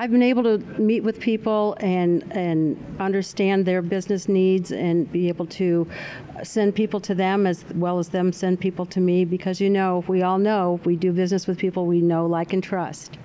I've been able to meet with people and and understand their business needs and be able to send people to them as well as them send people to me because you know we all know we do business with people we know like and trust.